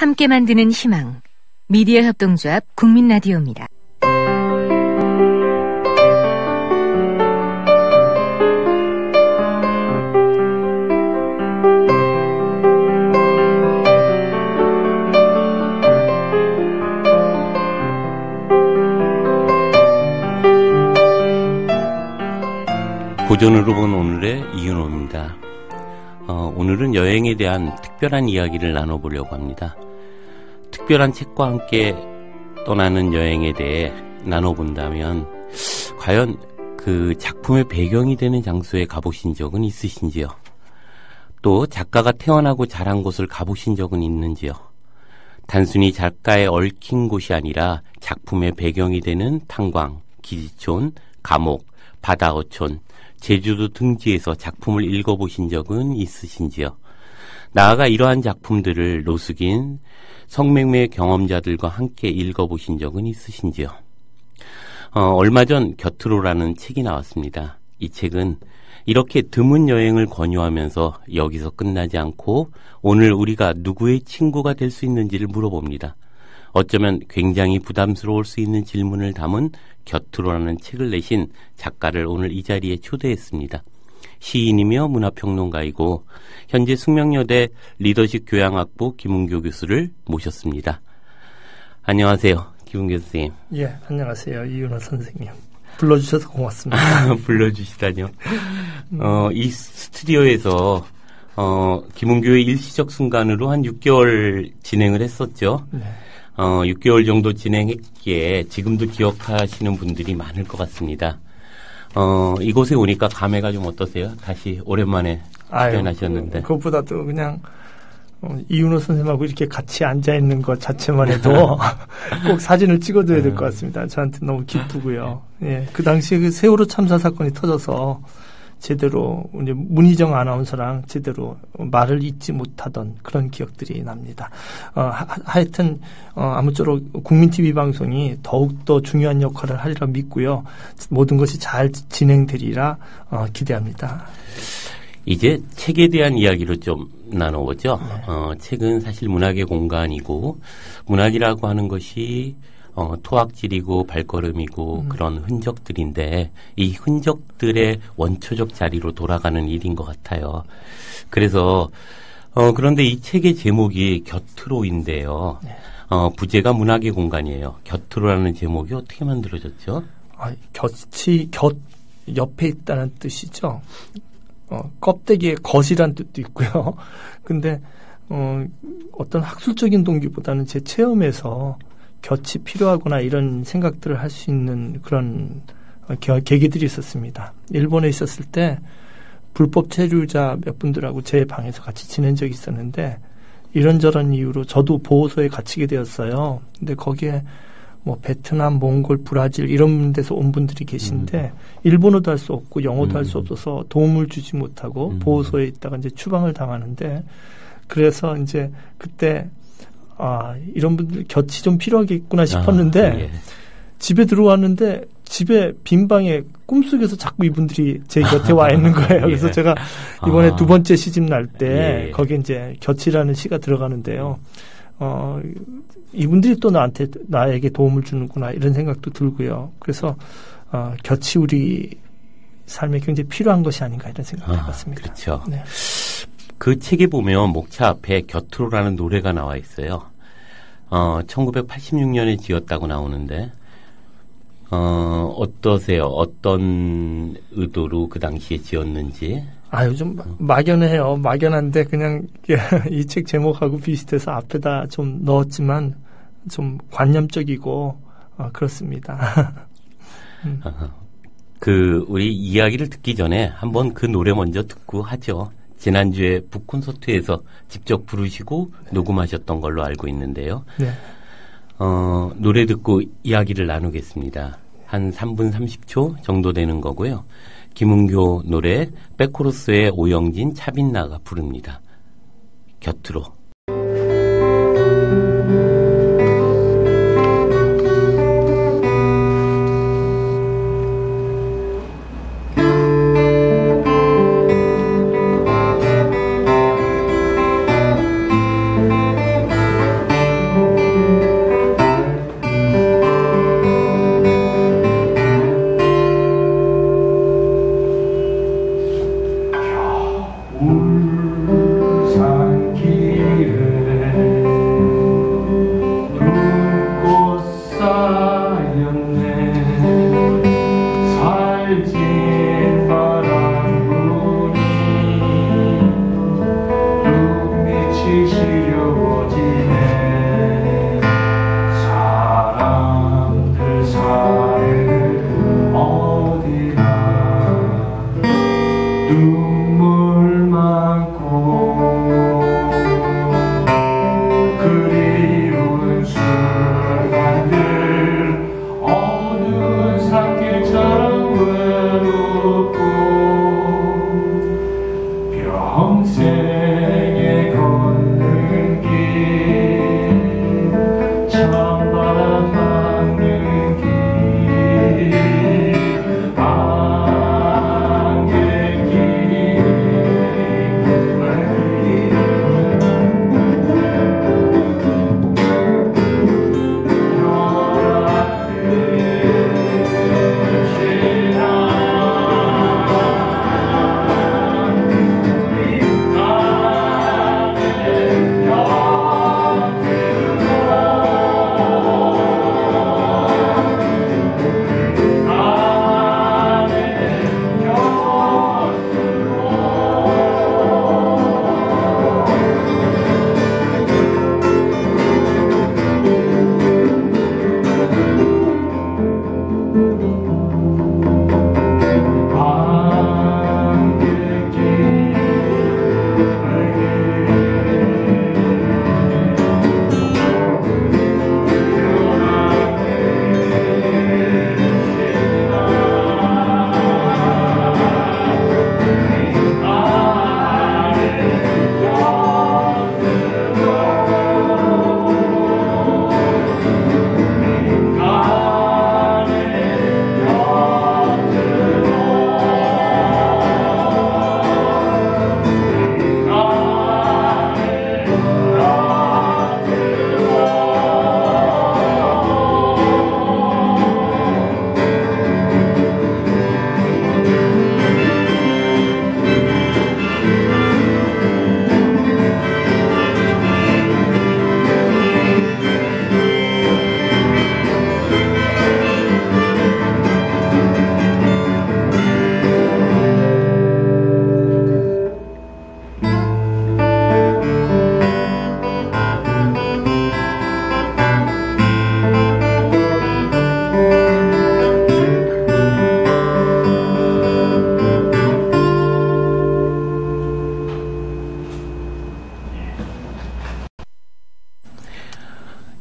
함께 만드는 희망. 미디어 협동조합 국민라디오입니다. 고전으로 본 오늘의 이윤호입니다. 어, 오늘은 여행에 대한 특별한 이야기를 나눠보려고 합니다. 특별한 책과 함께 떠나는 여행에 대해 나눠본다면 과연 그 작품의 배경이 되는 장소에 가보신 적은 있으신지요? 또 작가가 태어나고 자란 곳을 가보신 적은 있는지요? 단순히 작가의 얽힌 곳이 아니라 작품의 배경이 되는 탄광, 기지촌, 감옥, 바다어촌, 제주도 등지에서 작품을 읽어보신 적은 있으신지요? 나아가 이러한 작품들을 노숙인 성맹매 경험자들과 함께 읽어보신 적은 있으신지요? 어, 얼마 전 곁으로라는 책이 나왔습니다. 이 책은 이렇게 드문 여행을 권유하면서 여기서 끝나지 않고 오늘 우리가 누구의 친구가 될 수 있는지를 물어봅니다. 어쩌면 굉장히 부담스러울 수 있는 질문을 담은 곁으로라는 책을 내신 작가를 오늘 이 자리에 초대했습니다. 시인이며 문화평론가이고 현재 숙명여대 리더십 교양학부 김은교 교수를 모셨습니다. 안녕하세요. 김은교 선생님. 예, 안녕하세요. 이윤호 선생님. 불러주셔서 고맙습니다. 불러주시다뇨. 어, 이 스튜디오에서 어, 김은교의 일시적 순간으로 한 6개월 진행을 했었죠. 네. 어, 6개월 정도 진행했기에 지금도 기억하시는 분들이 많을 것 같습니다. 어, 이곳에 오니까 감회가 좀 어떠세요? 다시 오랜만에 출연하셨는데. 그것보다도 그냥 어, 이윤호 선생님하고 이렇게 같이 앉아 있는 것 자체만 해도 꼭 사진을 찍어둬야 될 것 같습니다. 저한테 너무 기쁘고요. 예, 그 당시에 그 세월호 참사 사건이 터져서 제대로 이제 문희정 아나운서랑 제대로 말을 잇지 못하던 그런 기억들이 납니다. 어, 하, 여튼 어, 아무쪼록 국민 TV 방송이 더욱 더 중요한 역할을 하리라 믿고요. 모든 것이 잘 진행되리라 어, 기대합니다. 이제 책에 대한 이야기로 좀 나눠보죠. 네. 어, 책은 사실 문학의 공간이고 문학이라고 하는 것이 어, 토악질이고 발걸음이고 음. 그런 흔적들인데 이 흔적들의 원초적 자리로 돌아가는 일인 것 같아요. 그래서 어, 그런데 이 책의 제목이 곁으로인데요. 네. 어, 부제가 문학의 공간이에요. 곁으로라는 제목이 어떻게 만들어졌죠? 아, 곁이 곁 옆에 있다는 뜻이죠. 어, 껍데기에 겉이란 뜻도 있고요. 근데 어, 어떤 학술적인 동기보다는 제 체험에서 곁이 필요하구나 이런 생각들을 할 수 있는 그런 계기들이 있었습니다. 일본에 있었을 때 불법 체류자 몇 분들하고 제 방에서 같이 지낸 적이 있었는데 이런저런 이유로 저도 보호소에 갇히게 되었어요. 근데 거기에 뭐 베트남, 몽골, 브라질 이런 데서 온 분들이 계신데 음. 일본어도 할 수 없고 영어도 음. 할수 없어서 도움을 주지 못하고 음. 보호소에 있다가 이제 추방을 당하는데 그래서 이제 그때 아 이런 분들 곁이 좀 필요하겠구나 싶었는데 아, 예. 집에 들어왔는데 집에 빈 방에 꿈속에서 자꾸 이분들이 제 곁에 와 있는 거예요. 그래서 예. 제가 이번에 아. 두 번째 시집 날때 예. 거기에 이제 곁이라는 시가 들어가는데요. 어 이분들이 또 나한테 나에게 도움을 주는구나 이런 생각도 들고요. 그래서 어, 곁이 우리 삶에 굉장히 필요한 것이 아닌가 이런 생각을 아, 해봤습니다. 그렇죠. 네. 그 책에 보면 목차 앞에 곁으로라는 노래가 나와 있어요. 어, 1986년에 지었다고 나오는데, 어, 어떠세요? 어떤 의도로 그 당시에 지었는지? 아, 요즘 막연해요. 막연한데 그냥 이 책 제목하고 비슷해서 앞에다 좀 넣었지만 좀 관념적이고 어, 그렇습니다. 음. 그 우리 이야기를 듣기 전에 한번 그 노래 먼저 듣고 하죠. 지난주에 북콘서트에서 직접 부르시고 녹음하셨던 걸로 알고 있는데요. 네. 어, 노래 듣고 이야기를 나누겠습니다. 한 3분 30초 정도 되는 거고요. 김은교 노래 백코러스의 오영진 차빈나가 부릅니다. 곁으로.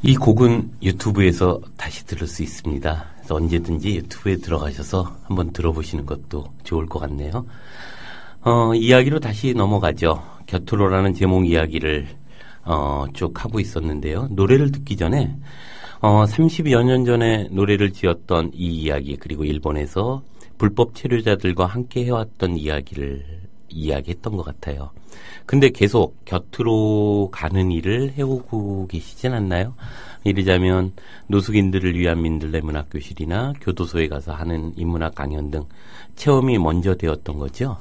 이 곡은 유튜브에서 다시 들을 수 있습니다. 그래서 언제든지 유튜브에 들어가셔서 한번 들어보시는 것도 좋을 것 같네요. 어, 이야기로 다시 넘어가죠. 곁으로라는 제목 이야기를 어, 쭉 하고 있었는데요. 노래를 듣기 전에 어, 30여 년 전에 노래를 지었던 이 이야기 그리고 일본에서 불법 체류자들과 함께 해왔던 이야기를 이야기했던 것 같아요. 근데 계속 곁으로 가는 일을 해오고 계시진 않나요? 이르자면 노숙인들을 위한 민들레 문학교실이나 교도소에 가서 하는 인문학 강연 등 체험이 먼저 되었던 거죠?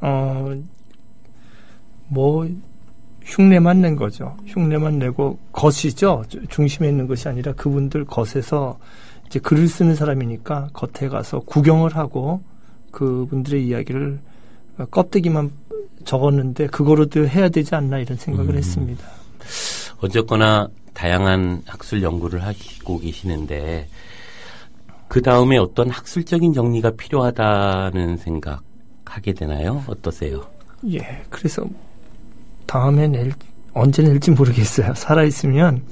어, 뭐, 흉내만 낸 거죠. 흉내만 내고 겉이죠. 중심에 있는 것이 아니라 그분들 겉에서 이제 글을 쓰는 사람이니까 겉에 가서 구경을 하고 그분들의 이야기를 껍데기만 적었는데 그거로도 해야 되지 않나 이런 생각을 음. 했습니다. 어쨌거나 다양한 학술 연구를 하시고 계시는데 그 다음에 어떤 학술적인 정리가 필요하다는 생각하게 되나요? 어떠세요? 예, 그래서 다음에 낼 언제 낼지 모르겠어요. 살아 있으면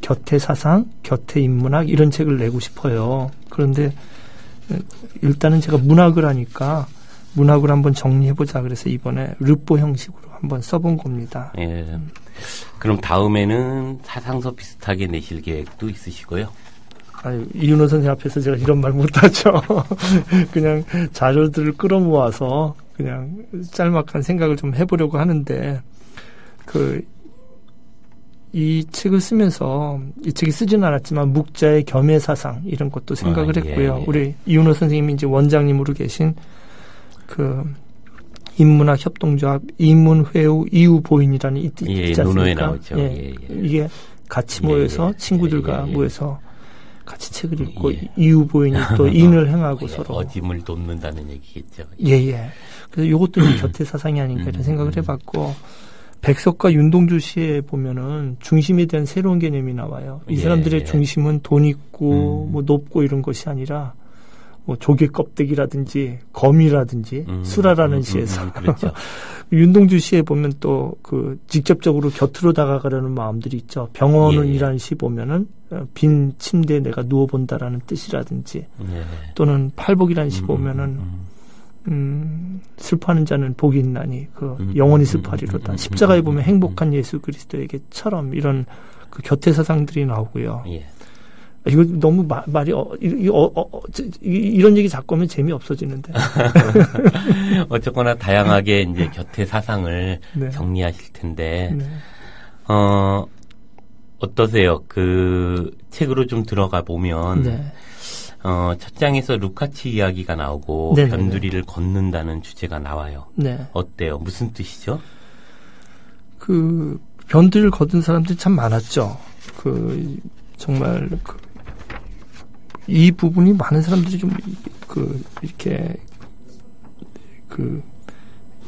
곁에 사상, 곁에 인문학 이런 책을 내고 싶어요. 그런데 일단은 제가 문학을 하니까 문학을 한번 정리해보자 그래서 이번에 르포 형식으로 한번 써본 겁니다. 예. 그럼 다음에는 사상서 비슷하게 내실 계획도 있으시고요. 아유, 이윤호 선생 앞에서 제가 이런 말 못하죠. 그냥 자료들을 끌어모아서 그냥 짤막한 생각을 좀 해보려고 하는데 그 이 책을 쓰면서 이 책이 쓰지는 않았지만 묵자의 겸해 사상 이런 것도 생각을 아, 예, 했고요. 예. 우리 이윤호 선생님이 이제 원장님으로 계신 그 인문학 협동조합 인문회우 이후보인이라는 이뜻 예, 있지 않습니까? 나오죠. 예, 예. 이게 같이 예, 모여서 예. 친구들과 예, 예, 예. 모여서 같이 책을 읽고 예. 이후보인이 또 인을 행하고 예, 서로 어짐을 돕는다는 얘기겠죠. 예예. 그래서 이것도 이제 곁에 사상이 아닌가 이런 음, 생각을 음. 해봤고 백석과 윤동주 시에 보면은 중심에 대한 새로운 개념이 나와요. 이 예, 사람들의 예. 중심은 돈 있고 음. 뭐 높고 이런 것이 아니라 뭐 조개 껍데기라든지 검이라든지 음, 수라라는 음, 시에서 음, 그렇죠. 윤동주 시에 보면 또 그 직접적으로 곁으로 다가가려는 마음들이 있죠. 병원이라는 시 보면은 어, 빈 침대에 내가 누워 본다라는 뜻이라든지 예. 또는 팔복이라는 시 음, 보면은 음, 음, 슬퍼하는 자는 복이 있나니 그 음, 영원히 음, 슬퍼하리로다. 음, 음, 십자가에 음, 보면 음, 행복한 예수 그리스도에게처럼 이런 그 곁에 사상들이 나오고요. 음. 예. 이거 너무 마- 말이 어, 이, 이, 어, 어, 어, 저, 이- 이런 얘기 자꾸 하면 재미 없어지는데. 어쨌거나 다양하게 이제 곁에 사상을 네. 정리하실 텐데 네. 어 어떠세요? 그 책으로 좀 들어가 보면 네. 어, 첫 장에서 루카치 이야기가 나오고 네네네. 변두리를 걷는다는 주제가 나와요. 네. 어때요? 무슨 뜻이죠? 그 변두리를 거둔 사람들이 참 많았죠. 그 정말 그, 이 부분이 많은 사람들이 좀 그 이렇게 그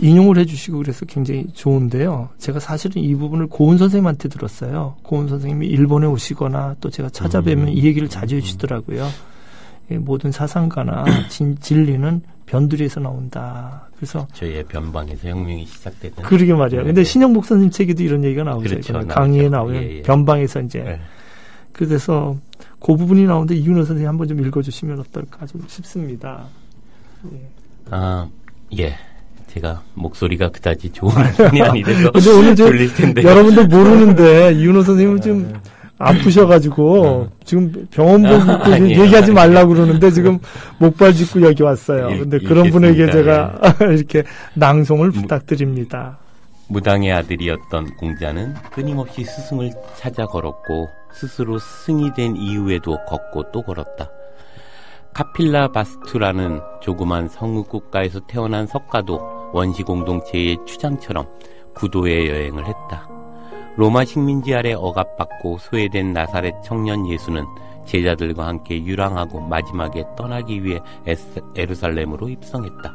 인용을 해주시고 그래서 굉장히 좋은데요. 제가 사실은 이 부분을 고은 선생님한테 들었어요. 고은 선생님이 일본에 오시거나 또 제가 찾아뵈면 음. 이 얘기를 자주 해주시더라고요. 예, 모든 사상가나 진, 진리는 변두리에서 나온다. 그래서 저희의 변방에서 혁명이 시작되는. 그러게 말이야. 근데 네. 신영복 선생님 책에도 이런 얘기가 나오죠. 그렇죠. 강의에 나오면 예, 예. 변방에서 이제 네. 그래서 그 부분이 나오는데 이윤호 선생님 한번 좀 읽어주시면 어떨까 좀 싶습니다. 예. 아, 예. 제가 목소리가 그다지 좋은 편이 아니라서 근데 오늘 좀 졸릴 텐데. 여러분들 모르는데 이윤호 선생님은 좀 아프셔가지고 지금 병원 보고 아, 아니에요. 얘기하지 말라고 그러는데 지금 목발 짚고 여기 왔어요. 읽- 근데 그런 분에게. 제가 이렇게 낭송을 무- 부탁드립니다. 무당의 아들이었던 공자는 끊임없이 스승을 찾아 걸었고 스스로 스승이 된 이후에도 걷고 또 걸었다. 카필라 바스투라는 조그만 성읍 국가에서 태어난 석가도 원시 공동체의 추장처럼 구도의 여행을 했다. 로마 식민지 아래 억압받고 소외된 나사렛 청년 예수는 제자들과 함께 유랑하고 마지막에 떠나기 위해 에스- 에루살렘으로 입성했다.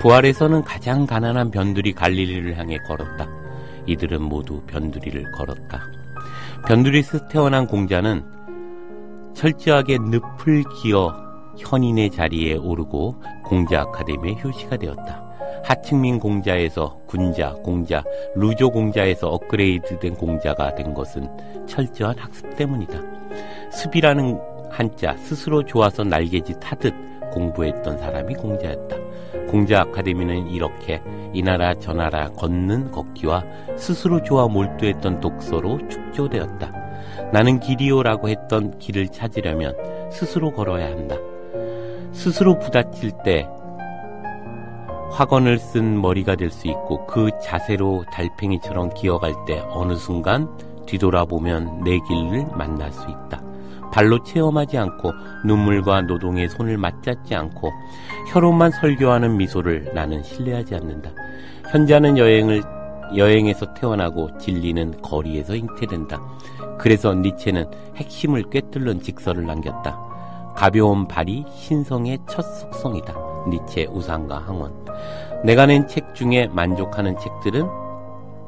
부활에서는 가장 가난한 변두리 갈릴리를 향해 걸었다. 이들은 모두 변두리를 걸었다. 변두리에서 태어난 공자는 철저하게 늪을 기어 현인의 자리에 오르고 공자 아카데미의 효시가 되었다. 하층민 공자에서 군자, 공자, 루조 공자에서 업그레이드된 공자가 된 것은 철저한 학습 때문이다. 습이라는 한자 스스로 좋아서 날개짓 하듯 공부했던 사람이 공자였다. 공자 아카데미는 이렇게 이 나라 저 나라 걷는 걷기와 스스로 좋아 몰두했던 독서로 축조되었다. 나는 길이오라고 했던 길을 찾으려면 스스로 걸어야 한다. 스스로 부딪힐 때 화건을 쓴 머리가 될 수 있고 그 자세로 달팽이처럼 기어갈 때 어느 순간 뒤돌아보면 내 길을 만날 수 있다. 발로 체험하지 않고 눈물과 노동에 손을 맞잡지 않고 혀로만 설교하는 미소를 나는 신뢰하지 않는다. 현자는 여행을 여행에서 태어나고 진리는 거리에서 잉태된다. 그래서 니체는 핵심을 꿰뚫는 직설을 남겼다. 가벼운 발이 신성의 첫 속성이다. 니체 우상과 항원. 내가 낸 책 중에 만족하는 책들은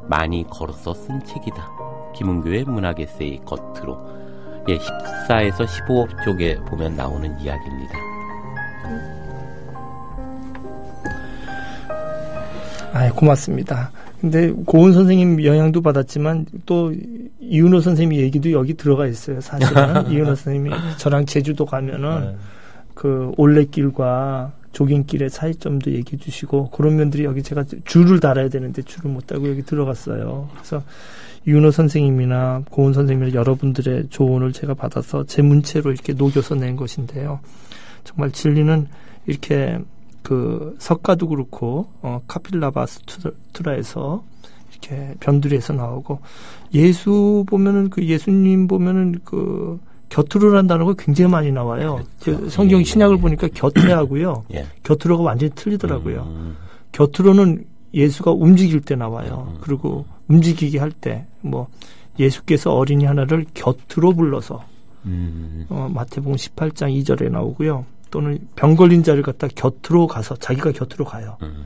많이 걸어서 쓴 책이다. 김은교의 문학 에세이 겉으로. 예, 14에서 15쪽에 보면 나오는 이야기입니다. 아, 고맙습니다. 근데 고은 선생님 영향도 받았지만 또 이은호 선생님 얘기도 여기 들어가 있어요. 사실은 이은호 선생님이 저랑 제주도 가면은 네. 그 올레길과 조깅길의 차이점도 얘기해 주시고 그런 면들이 여기 제가 줄을 달아야 되는데 줄을 못 달고 여기 들어갔어요. 그래서 윤호 선생님이나 고은 선생님이나 여러분들의 조언을 제가 받아서 제 문체로 이렇게 녹여서 낸 것인데요. 정말 진리는 이렇게 그 석가도 그렇고 어 카필라바 스투라에서 이렇게 변두리에서 나오고 예수 보면은 그 예수님 보면은 그 곁으로란 단어가 굉장히 많이 나와요. 그렇죠. 그 성경 예, 신약을 예, 보니까 곁에 하고요. 예. 곁으로가 완전히 틀리더라고요. 음. 곁으로는 예수가 움직일 때 나와요. 음. 그리고 움직이게 할 때 뭐 예수께서 어린이 하나를 곁으로 불러서 음. 어, 마태복음 18장 2절에 나오고요. 또는 병 걸린 자를 갖다 곁으로 가서 자기가 곁으로 가요. 음.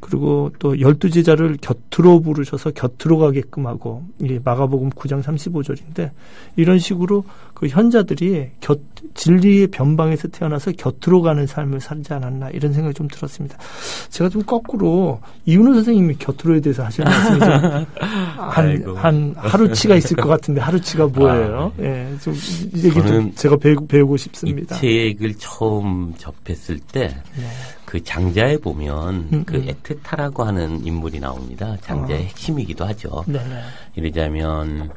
그리고 또 열두 제자를 곁으로 부르셔서 곁으로 가게끔 하고 이게 마가복음 9장 35절인데 이런 식으로 그 현자들이 곁 진리의 변방에서 태어나서 곁으로 가는 삶을 살지 않았나 이런 생각이 좀 들었습니다. 제가 좀 거꾸로 이윤호 선생님이 곁으로에 대해서 하시는 말씀이 좀한 한 하루치가 있을 것 같은데 하루치가 뭐예요? 아, 네. 예, 좀 얘기 좀 제가 배우, 배우고 싶습니다. 이 책을 처음 접했을 때. 네. 그 장자에 보면 음, 그 음. 에테타라고 하는 인물이 나옵니다. 장자의 어. 핵심이기도 하죠. 네네. 이러자면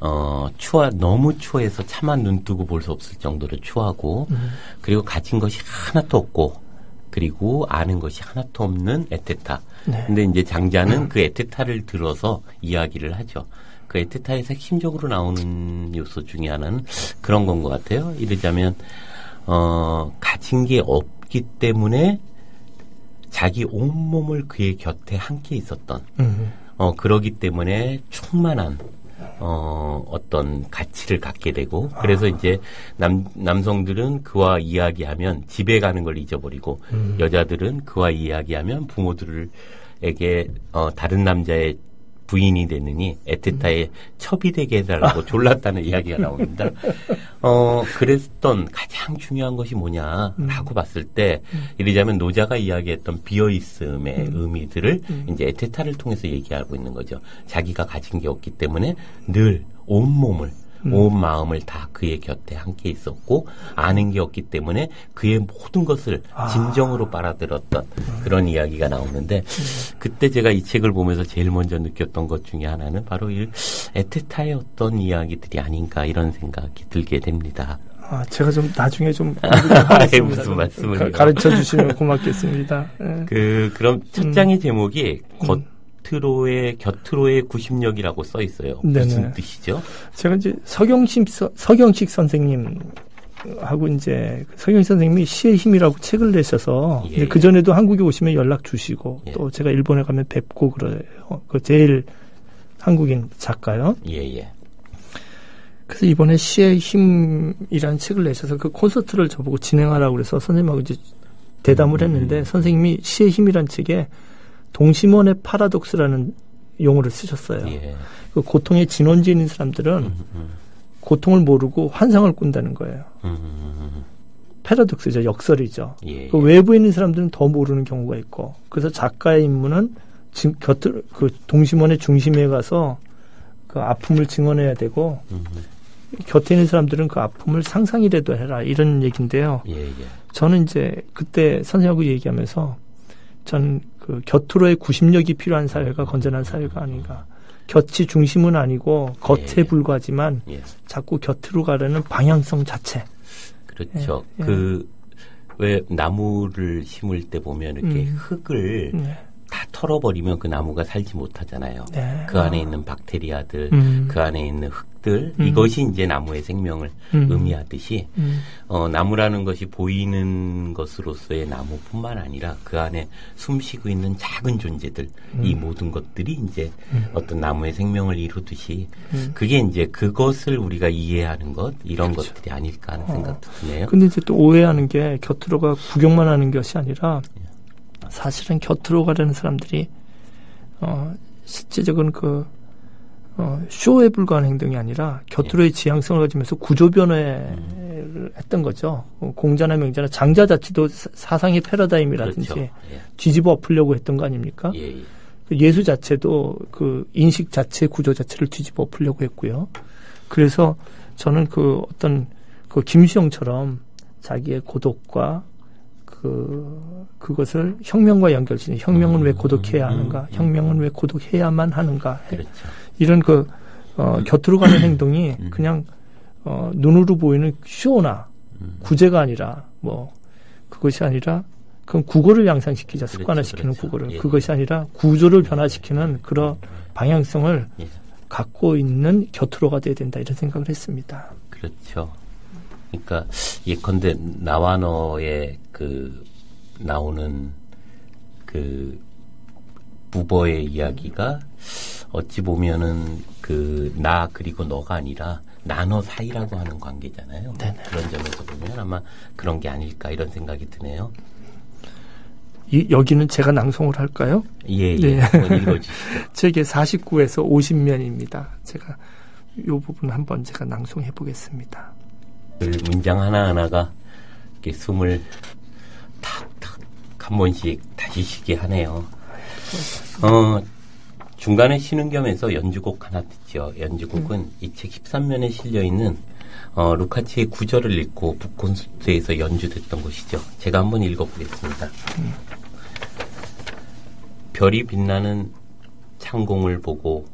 어 추워 너무 추워서 차만 눈 뜨고 볼 수 없을 정도로 추하고 음. 그리고 가진 것이 하나도 없고 그리고 아는 것이 하나도 없는 에테타. 네. 근데 이제 장자는 음. 그 에테타를 들어서 이야기를 하죠. 그 에테타에서 핵심적으로 나오는 요소 중에 하나는 그런 건 것 같아요. 이러자면 어 가진 게 없기 때문에 자기 온몸을 그의 곁에 함께 있었던 음. 어 그러기 때문에 충만한 어 어떤 가치를 갖게 되고 그래서 아. 이제 남 남성들은 그와 이야기하면 집에 가는 걸 잊어버리고 음. 여자들은 그와 이야기하면 부모들에게 어 다른 남자의 부인이 됐느니 에테타에 음. 첩이 되게 해달라고 졸랐다는 이야기가 나옵니다. 어, 그랬던 가장 중요한 것이 뭐냐라고 음. 봤을 때, 음. 이러자면 노자가 이야기했던 비어있음의 음. 의미들을 음. 이제 에테타를 통해서 얘기하고 있는 거죠. 자기가 가진 게 없기 때문에 늘 온몸을 음. 온 마음을 다 그의 곁에 함께 있었고 아는 게 없기 때문에 그의 모든 것을 아. 진정으로 빨아들었던 음. 그런 이야기가 나오는데 음. 그때 제가 이 책을 보면서 제일 먼저 느꼈던 것 중에 하나는 바로 이 에테타의 어떤 이야기들이 아닌가 이런 생각이 들게 됩니다. 아, 제가 좀 나중에 좀 아, 무슨 말씀을 가르쳐 주시면 고맙겠습니다. 네. 그 그럼 첫 장의 음. 제목이 겉 곁으로의 곁으로의 구심력이라고 써 있어요. 네네. 무슨 뜻이죠? 제가 이제 서경식 서경식 선생님 하고 이제 서경식 선생님이 시의 힘이라고 책을 내셔서 예. 그 전에도 한국에 오시면 연락 주시고 예. 또 제가 일본에 가면 뵙고 그래요. 그 제일 한국인 작가요. 예예. 예. 그래서 이번에 시의 힘이라는 책을 내셔서 그 콘서트를 저보고 진행하라고 그래서 선생님하고 이제 대담을 음, 했는데 음. 선생님이 시의 힘이라는 책에 동심원의 파라독스라는 용어를 쓰셨어요. 예. 그 고통의 진원지인 사람들은 음, 음, 음. 고통을 모르고 환상을 꾼다는 거예요. 음, 음, 패러독스죠. 역설이죠. 예. 그 외부에 있는 사람들은 더 모르는 경우가 있고 그래서 작가의 임무는 지, 곁을 그 동심원의 중심에 가서 그 아픔을 증언해야 되고 음, 곁에 있는 사람들은 그 아픔을 상상이라도 해라 이런 얘기인데요. 예, 예. 저는 이제 그때 선생하고 얘기하면서 전 그 곁으로의 구심력이 필요한 사회가 건전한 사회가 아닌가. 곁이 중심은 아니고 겉에 예. 불과하지만 예. 자꾸 곁으로 가려는 방향성 자체. 그렇죠. 예, 예. 그, 왜 나무를 심을 때 보면 이렇게 음. 흙을 네. 다 털어버리면 그 나무가 살지 못하잖아요. 네. 그 안에 있는 박테리아들, 음. 그 안에 있는 흙들, 음. 이것이 이제 나무의 생명을 음. 의미하듯이, 음. 어, 나무라는 것이 보이는 것으로서의 나무뿐만 아니라 그 안에 숨쉬고 있는 작은 존재들, 이 모든 것들이 이제 어떤 나무의 생명을 이루듯이, 음. 그게 이제 그것을 우리가 이해하는 것, 이런 것들이 아닐까 하는 생각도 드네요. 근데 이제 또 오해하는 게 곁으로가 구경만 하는 것이 아니라 사실은 곁으로 가려는 사람들이 어 실제적인 그 어, 쇼에 불과한 행동이 아니라 곁으로의 지향성을 가지면서 구조 변화를 했던 거죠. 어, 공자나 명자나 장자 자체도 사- 사상의 패러다임이라든지 그렇죠. 예. 뒤집어 엎으려고 했던 거 아닙니까? 예, 예. 그 예수 자체도 그 인식 자체 구조 자체를 뒤집어 엎으려고 했고요. 그래서 저는 그 어떤 그 김수영처럼 자기의 고독과 그 그것을 혁명과 연결시는 혁명은 왜 고독해야 하는가? 혁명은 왜 고독해야만 하는가? 그렇죠. 이런 그 어, 곁으로 가는 행동이 그냥 어, 눈으로 보이는 쇼나 구제가 아니라 뭐 그것이 아니라 그건 국어를 양상시키자 습관화시키는 그렇죠. 국어를 예. 그것이 아니라 구조를 변화시키는 그런 방향성을 예. 갖고 있는 곁으로가 돼야 된다 이런 생각을 했습니다. 그렇죠. 그러니까 예컨대 나와 너의 그 나오는 그 부버의 이야기가 어찌 보면은 그 나 그리고 너가 아니라 나너 사이라고 하는 관계잖아요. 그런 점에서 보면 아마 그런 게 아닐까 이런 생각이 드네요. 이, 여기는 제가 낭송을 할까요? 예, 예. 네. 책의 49에서 50면입니다. 제가 이 부분 한번 제가 낭송해 보겠습니다. 그 문장 하나하나가 이렇게 숨을 탁탁 한 번씩 다시 쉬게 하네요. 어, 중간에 쉬는 겸해서 연주곡 하나 듣죠. 연주곡은 이책 13면에 실려 있는 어, 루카치의 구절을 읽고 북콘서트에서 연주됐던 것이죠. 제가 한번 읽어보겠습니다. 별이 빛나는 창공을 보고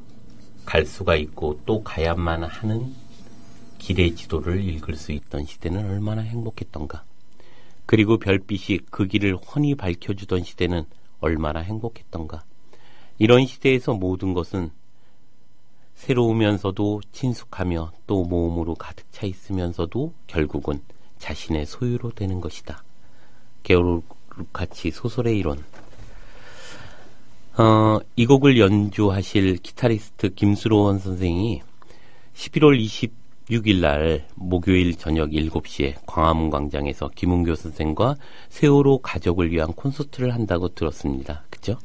갈 수가 있고 또 가야만 하는 길의 지도를 읽을 수 있던 시대는 얼마나 행복했던가. 그리고 별빛이 그 길을 훤히 밝혀주던 시대는 얼마나 행복했던가. 이런 시대에서 모든 것은 새로우면서도 친숙하며 또 모험으로 가득 차 있으면서도 결국은 자신의 소유로 되는 것이다. 게오르카치 소설의 이론. 어, 이 곡을 연주하실 기타리스트 김수로원 선생이 11월 26일 날 목요일 저녁 7시에 광화문 광장에서 김은교 선생과 세월호 가족을 위한 콘서트를 한다고 들었습니다. 그죠?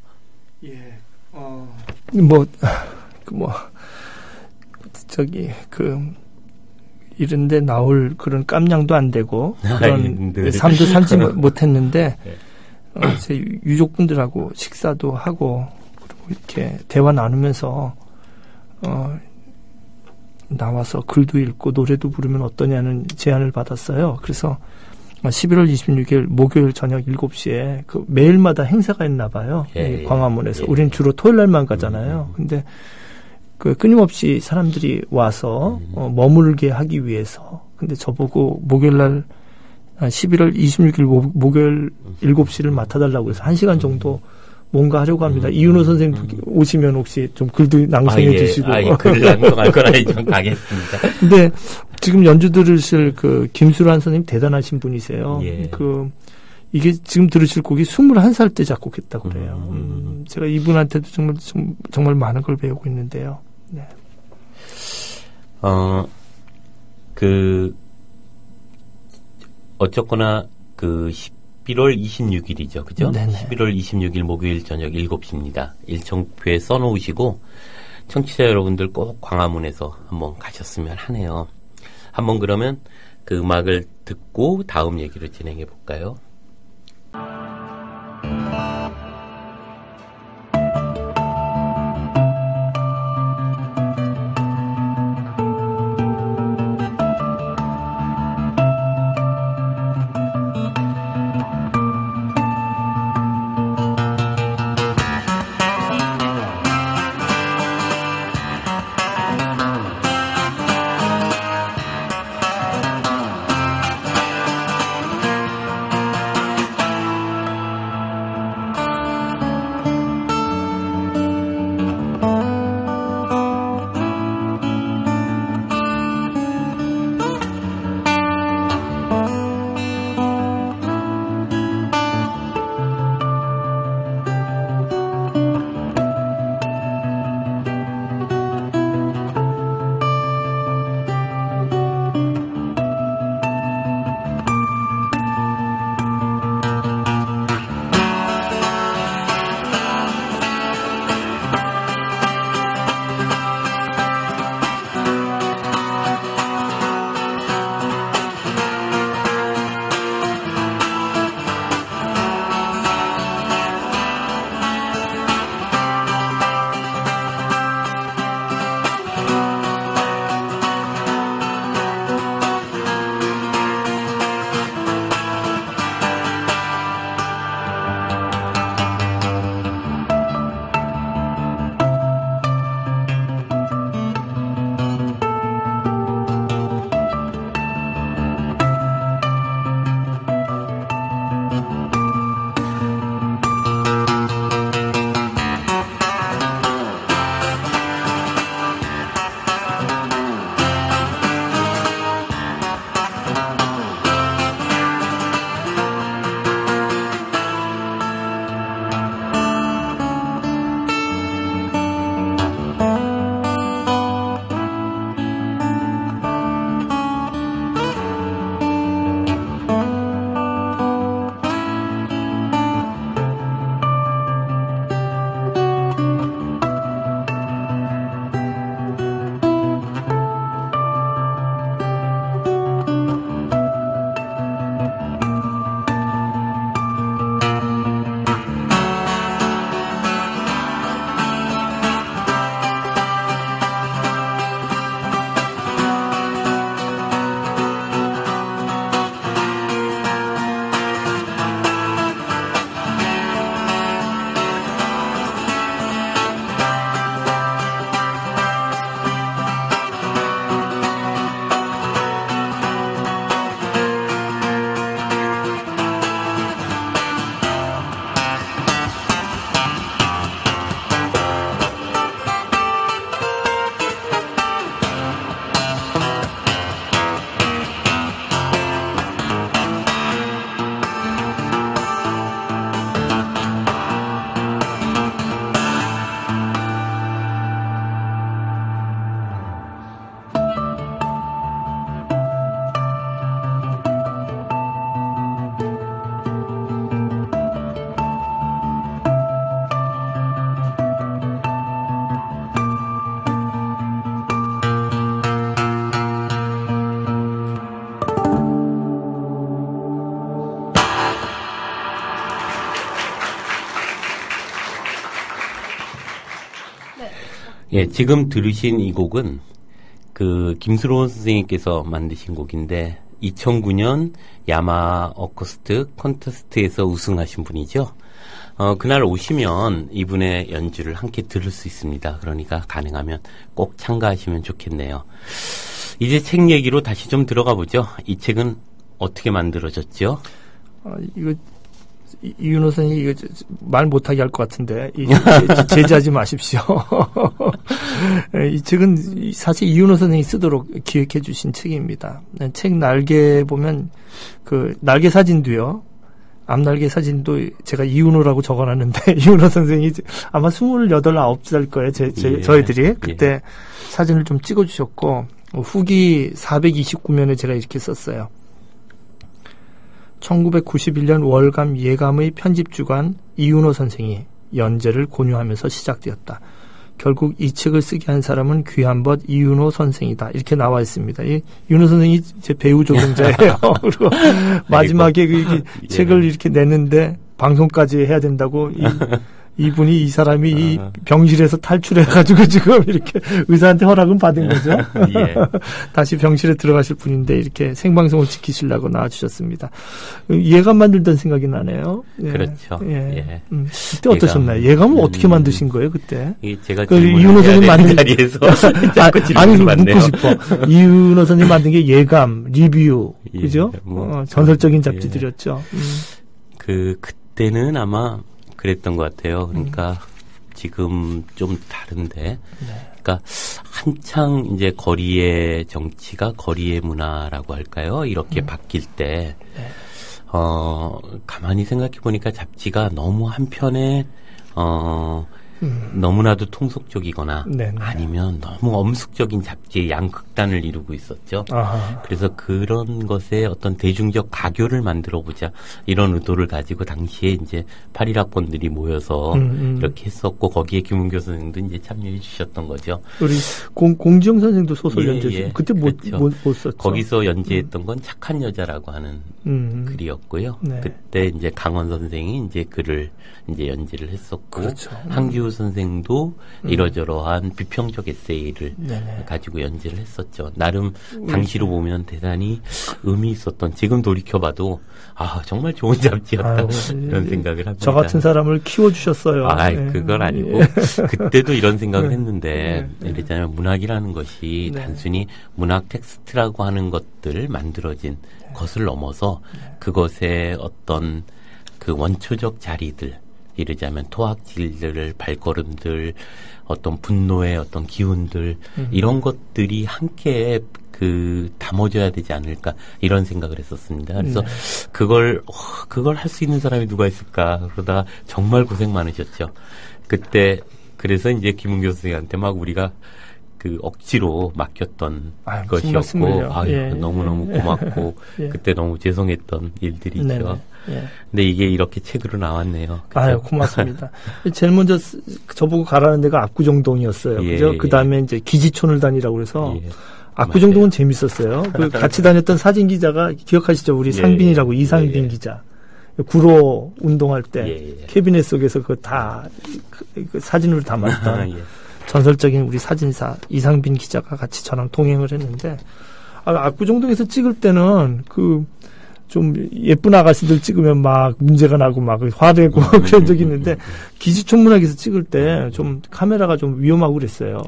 예. 어. 뭐, 그 뭐, 저기, 그, 이런데 나올 그런 깜냥도 안 되고, 그런 아이, 네. 삶도 살지 못 했는데, 어, 제 유족분들하고 식사도 하고, 그리고 이렇게 대화 나누면서, 어, 나와서 글도 읽고 노래도 부르면 어떠냐는 제안을 받았어요. 그래서 11월 26일 목요일 저녁 7시에 그 매일마다 행사가 있나 봐요. 예, 이 예. 광화문에서. 예. 음, 우리는 주로 토요일 날만 가잖아요. 근데 그 끊임없이 사람들이 와서 음. 어, 머물게 하기 위해서. 근데 저보고 목요일 날 11월 26일 목, 목요일 음. 7시를 맡아달라고 해서 1시간 정도 뭔가 하려고 합니다. 이윤호 선생님 오시면 혹시 좀 글도 낭송해 음. 아, 예. 주시고. 아, 예. 글을 낭송할 거라 좀 가겠습니다. 근데 지금 연주 들으실 그 김수란 선생님 대단하신 분이세요. 예. 그 이게 지금 들으실 곡이 21살 때 작곡했다고 그래요. 음. 음, 제가 이분한테도 정말 좀- 정말 많은 걸 배우고 있는데요. 네. 어, 그, 어쨌거나, 그, 11월 26일이죠. 그죠? 네네. 11월 26일 목요일 저녁 7시입니다. 일정표에 써놓으시고, 청취자 여러분들 꼭 광화문에서 한번 가셨으면 하네요. 한번 그러면 그 음악을 듣고 다음 얘기를 진행해 볼까요? 예, 지금 들으신 이 곡은 그 김수로원 선생님께서 만드신 곡인데 2009년 야마 어쿠스틱 콘테스트에서 우승하신 분이죠. 어, 그날 오시면 이분의 연주를 함께 들을 수 있습니다. 그러니까 가능하면 꼭 참가하시면 좋겠네요. 이제 책 얘기로 다시 좀 들어가 보죠. 이 책은 어떻게 만들어졌죠? 아, 이거 이- 이윤호 선생님 이거 말 못하게 할 것 같은데 이, 제- 제지하지 마십시오. 예, 이 책은 이- 사실 이윤호 선생님이 쓰도록 기획해 주신 책입니다. 네, 책 날개 보면 그 날개 사진도요. 앞날개 사진도 제가 이윤호라고 적어놨는데 이윤호 선생이 아마 스물여덟 아홉 살 거예요. 제, 제 예. 저희들이 그때 사진을 좀 찍어주셨고 후기 429면에 제가 이렇게 썼어요. 1991년 월감 예감의 편집주간 이윤호 선생이 연재를 권유하면서 시작되었다. 결국 이 책을 쓰게 한 사람은 귀한벗 이윤호 선생이다. 이렇게 나와 있습니다. 이 이윤호 선생이 제 배우 조종자예요. 그리고 마지막에 그 예. 책을 이렇게 내는데 방송까지 해야 된다고 이, 이분이 이 사람이 이 병실에서 탈출해가지고 지금 이렇게 의사한테 허락은 받은 거죠. 예. 다시 병실에 들어가실 분인데 이렇게 생방송을 지키시려고 나와주셨습니다. 예감 만들던 생각이 나네요. 예. 그렇죠. 예. 예. 음, 그때 어떠셨나요? 예감 을 어떻게 음. 만드신 거예요 그때? 이 제가 그 이윤호 되는 만든- 자리에서 아, 아니. 묻고 싶어. 이윤호 선생님 만든 게 예감, 리뷰, 예, 그죠? 뭐, 어, 전설적인 예. 잡지들이었죠. 음. 그 그때는 아마 그랬던 것 같아요. 그러니까 지금 좀 다른데, 그러니까 한창 이제 거리의 정치가 거리의 문화라고 할까요? 이렇게 바뀔 때, 어 가만히 생각해 보니까 잡지가 너무 한편에 어 너무나도 통속적이거나 네네. 아니면 너무 엄숙적인 잡지의 양극단을 이루고 있었죠. 아하. 그래서 그런 것에 어떤 대중적 가교를 만들어 보자 이런 의도를 가지고 당시에 이제 81학번들이 모여서 음, 음. 이렇게 했었고 거기에 김은교 선생도 이제 참여해 주셨던 거죠. 우리 공, 공지영 선생도 소설 예, 연재 예. 그때 못, 그렇죠. 못, 못 썼죠. 거기서 연재했던 건 착한 여자라고 하는 음. 글이었고요. 네. 그때 이제 강원 선생이 이제 글을 이제 연재를 했었고 그렇죠. 음. 선생도 이러저러한 비평적 에세이를 네네. 가지고 연재를 했었죠. 나름 당시로 보면 대단히 의미 있었던 지금 돌이켜봐도 아 정말 좋은 잡지였다 아유, 이런 예. 생각을 합니다. 저 같은 사람을 키워주셨어요. 아, 예. 그건 아니고 예. 그때도 이런 생각을 네. 했는데 네. 이랬잖아요. 문학이라는 것이 네. 단순히 문학 텍스트라고 하는 것들 만들어진 네. 것을 넘어서 그것의 어떤 그 원초적 자리들 이르자면 토학질들, 발걸음들, 어떤 분노의 어떤 기운들 음. 이런 것들이 함께 그 담아져야 되지 않을까 이런 생각을 했었습니다. 그래서 네. 그걸 어, 그걸 할 수 있는 사람이 누가 있을까 그러다 정말 고생 많으셨죠. 그때 그래서 이제 김은교 선생한테 막 우리가 그 억지로 맡겼던 아유, 무슨 것이었고. 아유 예. 너무 너무 고맙고 예. 그때 너무 죄송했던 일들이죠. 네네. 예. 근데 이게 이렇게 책으로 나왔네요. 그죠? 아유, 고맙습니다. 제일 먼저 쓰- 저보고 가라는 데가 압구정동이었어요. 예, 그죠? 예. 그 다음에 이제 기지촌을 다니라고 그래서 예. 압구정동은 재밌었어요. 그 같이 다녔던 사진 기자가 기억하시죠? 우리 예, 상빈이라고 예, 이상빈. 기자. 구로 운동할 때. 캐비넷 속에서 그다 그 사진으로 담았던 예. 전설적인 우리 사진사 이상빈 기자가 같이 저랑 동행을 했는데 아, 압구정동에서 찍을 때는 그 좀 예쁜 아가씨들 찍으면 막 문제가 나고 막 화내고 그런 적이 있는데 기지촌문학에서 찍을 때 좀 카메라가 좀 위험하고 그랬어요.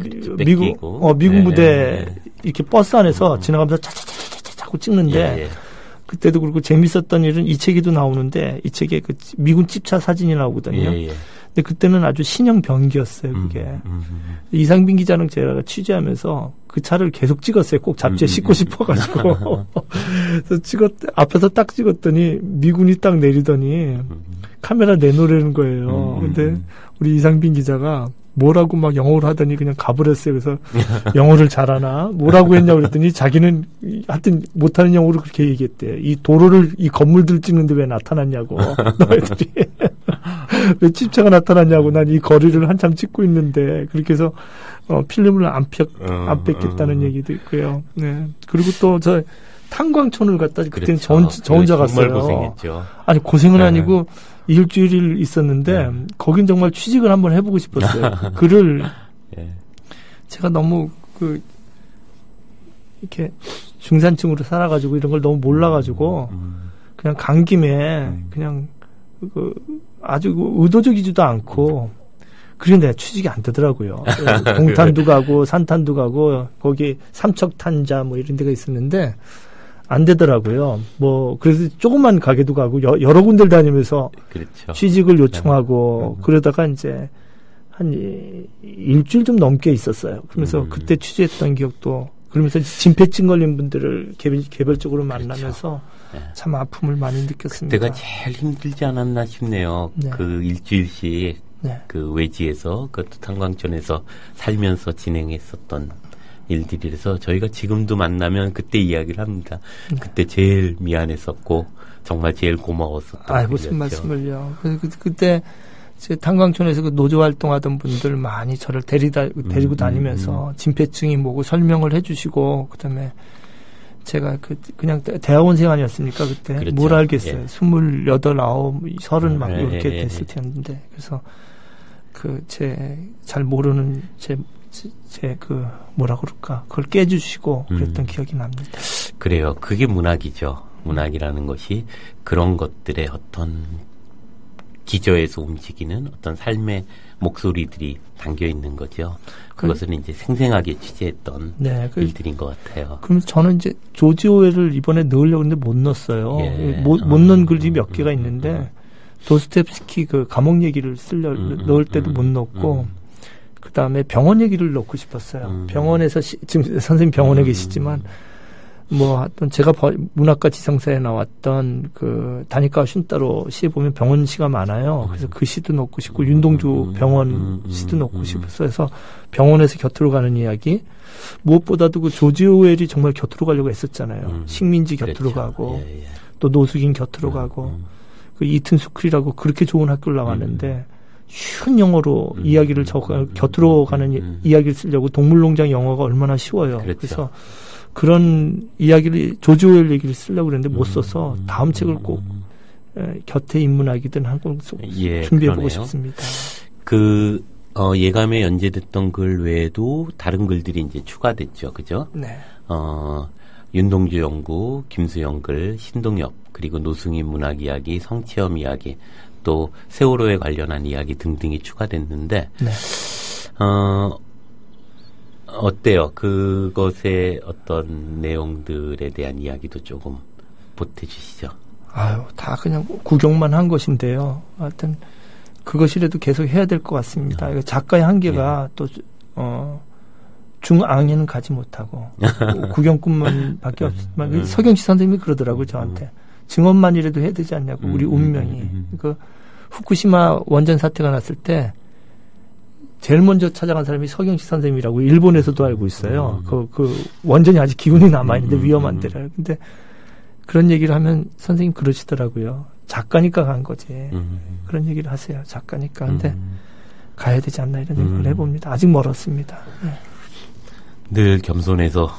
그쵸, 미국. 어 미국 네, 무대 네. 이렇게 버스 안에서 지나가면서 차차차차차 자꾸 찍는데 예, 예. 그때도 그렇고 재밌었던 일은 이 책에도 나오는데 이 책에 그 미군 찝차 사진이 나오거든요. 예, 예. 근데 그때는 아주 신형 병기였어요, 음, 그게. 음, 음. 이상빈 기자는 제가 취재하면서 그 차를 계속 찍었어요. 꼭 잡지에 음, 싣고 음, 싶어가지고. 그래서 찍었, 앞에서 딱 찍었더니 미군이 딱 내리더니 카메라 내놓으라는 거예요. 음, 음, 근데 음. 우리 이상빈 기자가 뭐라고 막 영어로 하더니 그냥 가버렸어요. 그래서 영어를 잘하나? 뭐라고 했냐고 그랬더니 자기는 이- 하여튼 못하는 영어로 그렇게 얘기했대요. 이 도로를, 이 건물들 찍는데 왜 나타났냐고. 너희들이. 왜 집차가 나타났냐고. 난 이 거리를 한참 찍고 있는데. 그렇게 해서, 어, 필름을 안, 펴, 안 어, 뺏겠다는 어. 얘기도 있고요. 네. 그리고 또 저, 탄광촌을 갔다 그때는 그렇죠. 저, 혼- 저 혼자 정말 갔어요. 고생했죠. 아니 고생은 네. 아니고 일주일 있었는데 네. 거긴 정말 취직을 한번 해보고 싶었어요. 그 글을 예. 제가 너무 그 이렇게 중산층으로 살아가지고 이런 걸 너무 몰라가지고 음, 그냥 간 김에 음. 그냥 그 아주 그 의도적이지도 않고 그런데 취직이 안 되더라고요. 공탄도 가고 산탄도 가고 거기 삼척탄자 뭐 이런 데가 있었는데 안 되더라고요. 뭐 그래서 조그만 가게도 가고 여, 여러 군데를 다니면서 그렇죠. 취직을 요청하고 음. 그러다가 이제 한 이- 일주일 좀 넘게 있었어요. 그러면서 음. 그때 취재했던 기억도 그러면서 진폐증 걸린 분들을 개별, 개별적으로 만나면서 네. 참 아픔을 많이 느꼈습니다. 그때가 제일 힘들지 않았나 싶네요. 네. 그 일주일씩 네. 그 외지에서 그것도 탄광촌에서 살면서 진행했었던 일들이라서 저희가 지금도 만나면 그때 이야기를 합니다. 네. 그때 제일 미안했었고 정말 제일 고마웠었던 아 무슨. 말씀을요. 그래서 그, 그때 제 탄광촌에서 그 노조 활동하던 분들 많이 저를 데리다 데리고 음, 다니면서 진폐증이 뭐고 설명을 해주시고 그다음에 제가 그 그냥 대- 대학원생 아니었습니까 그때 그렇죠. 뭘 알겠어요. 예. 스물여덟 아홉 서른 막 예, 이렇게 예, 예. 됐을 때였는데 그래서 그 제 잘 모르는 제 제그 뭐라 그럴까 그걸 깨주시고 그랬던 음. 기억이 납니다. 그래요. 그게 문학이죠. 문학이라는 것이 그런 것들의 어떤 기저에서 움직이는 어떤 삶의 목소리들이 담겨 있는 거죠. 그것을 이제 생생하게 취재했던 네, 그 일들인 것 같아요. 그럼 저는 이제 조지 오웰을 이번에 넣으려고 했는데 못 넣었어요. 예. 못, 못 음, 넣은 글이 몇 음, 개가 음, 있는데 음. 도스텝스키 그 감옥 얘기를 쓰려 음, 음, 넣을 때도 음, 못 넣었고 음. 그 다음에 병원 얘기를 넣고 싶었어요. 음. 병원에서 시- 지금 선생님 병원에 음. 계시지만 뭐 하여튼 제가 버- 문학과 지상사에 나왔던 그 다니까 슌따로 시에 보면 병원 시가 많아요. 그래서 그 시도 넣고 싶고 윤동주 음, 병원 음, 음, 시도 넣고 음. 싶었어요. 그래서 병원에서 곁으로 가는 이야기 무엇보다도 그 조지 오웰이 정말 곁으로 가려고 했었잖아요. 음. 식민지 곁으로 그렇죠. 가고 예, 예. 또 노숙인 곁으로 음, 가고 음. 그 이튼 스쿨이라고 그렇게 좋은 학교를 나왔는데 쉬운 영어로 음, 이야기를 음, 음, 곁으로 음, 가는 이- 음. 이야기를 쓰려고 동물농장 영어가 얼마나 쉬워요. 그렇죠. 그래서 그런 이야기를 조지 오웰 얘기를 쓰려고 그랬는데 못 음, 써서 음, 다음 책을 음, 꼭 곁에 입문하기든 한권 예, 준비해 보고 그러네요. 싶습니다. 그 어, 예감에 연재됐던 글 외에도 다른 글들이 이제 추가됐죠. 그죠? 네. 어, 윤동주 연구, 김수영 글, 신동엽, 그리고 노승희 문학 이야기, 성체험 이야기, 또 세월호에 관련한 이야기 등등이 추가됐는데, 네. 어, 어때요? 그것의 어떤 내용들에 대한 이야기도 조금 보태주시죠. 아유, 다 그냥 구경만 한 것인데요. 하여튼 그것이라도 계속 해야 될 것 같습니다. 이거 작가의 한계가 또 어, 중앙에는 가지 못하고 구경꾼만 밖에 없지만 음. 서경치 선생님이 그러더라고요, 저한테. 증언만이라도 해야 되지 않냐고, 우리 음, 운명이. 음, 음, 음. 그 후쿠시마 원전 사태가 났을 때 제일 먼저 찾아간 사람이 서경치 선생님이라고 일본에서도 알고 있어요. 음. 그, 그 원전이 아직 기운이 남아있는데 음, 위험한 음. 데라. 근데 그런 얘기를 하면 선생님 그러시더라고요. 작가니까 간 거지. 음, 그런 얘기를 하세요. 작가니까. 근데 음. 가야 되지 않나 이런 생각을 음. 해봅니다. 아직 멀었습니다. 네. 늘 겸손해서 아,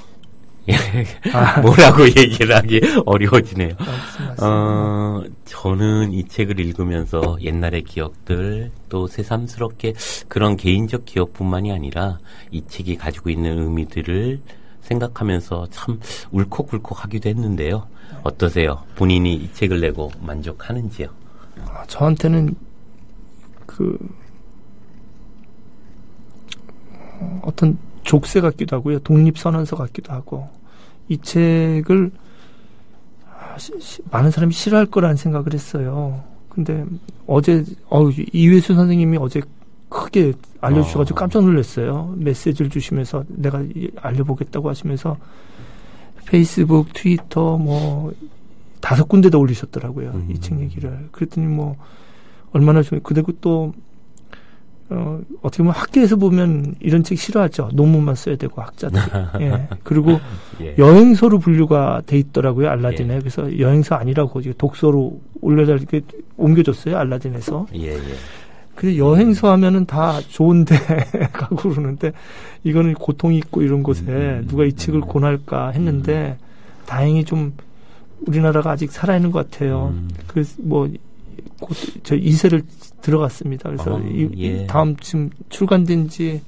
뭐라고 얘기를 하기 어려워지네요. 어, 저는 이 책을 읽으면서 옛날의 기억들 또 새삼스럽게 그런 개인적 기억뿐만이 아니라 이 책이 가지고 있는 의미들을 생각하면서 참 울컥울컥 하기도 했는데요. 어떠세요? 본인이 이 책을 내고 만족하는지요? 아, 저한테는 그 어, 어떤 족쇄 같기도 하고요. 독립선언서 같기도 하고 이 책을 아, 많은 사람이 싫어할 거라는 생각을 했어요. 근데 어제 어, 이회수 선생님이 어제 크게 알려주셔가지고 어. 깜짝 놀랐어요. 메시지를 주시면서 내가 이- 알려보겠다고 하시면서 페이스북, 트위터 뭐 다섯 군데다 올리셨더라고요. 음. 이책 얘기를. 그랬더니 뭐 얼마나 좋아요. 그리고 또 어, 어떻게 보면 학교에서 보면 이런 책 싫어하죠. 논문만 써야 되고 학자들. 예. 그리고 예. 여행서로 분류가 돼 있더라고요. 알라딘에. 예. 그래서 여행서 아니라고 독서로 올려다 이렇게 옮겨줬어요. 알라딘에서. 예, 예. 근데 여행서 하면은 다 좋은데 가고 그러는데 이거는 고통이 있고 이런 곳에 음, 누가 이 책을 음. 권할까 했는데 다행히 좀 우리나라가 아직 살아있는 것 같아요. 음. 그래서 뭐 저 이세를 들어갔습니다. 그래서 어, 이, 이 예. 다음 지금 출간된 지